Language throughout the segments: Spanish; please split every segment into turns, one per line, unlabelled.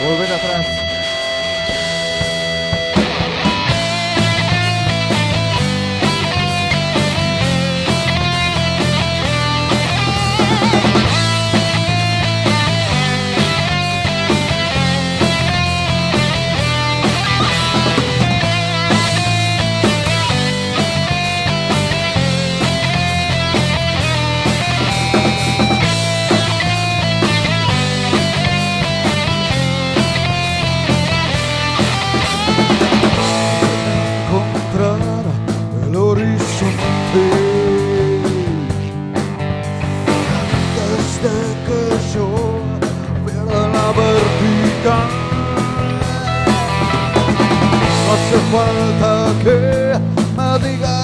volver atrás. falta que me digas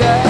Yeah.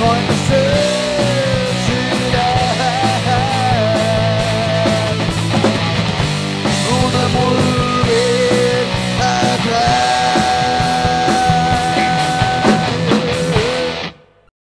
going to say